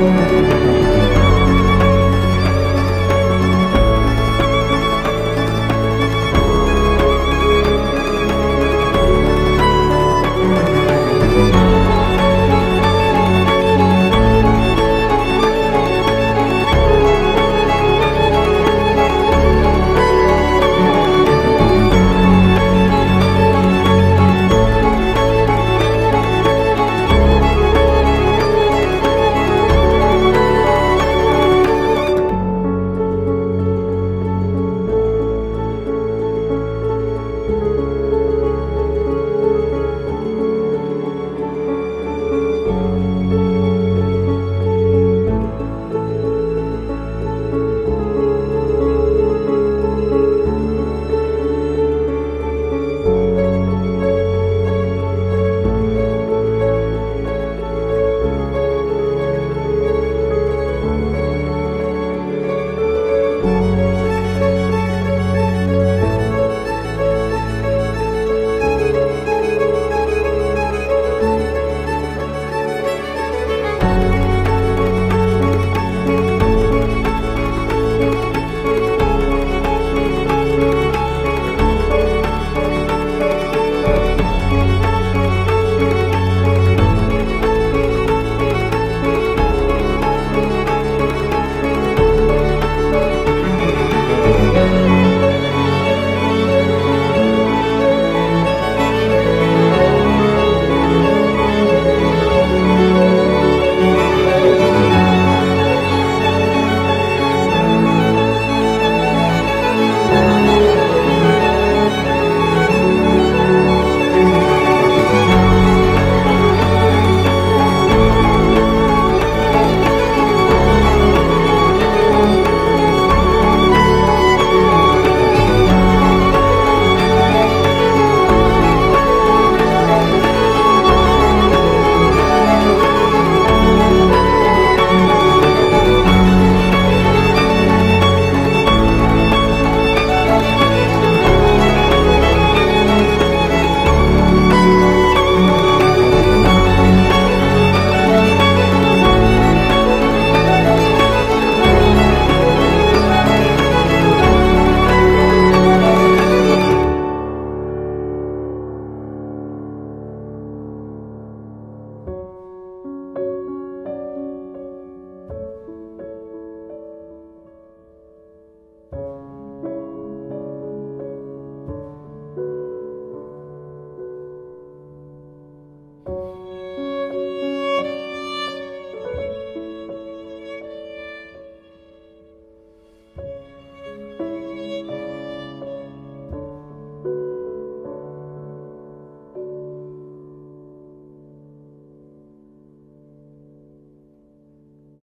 Música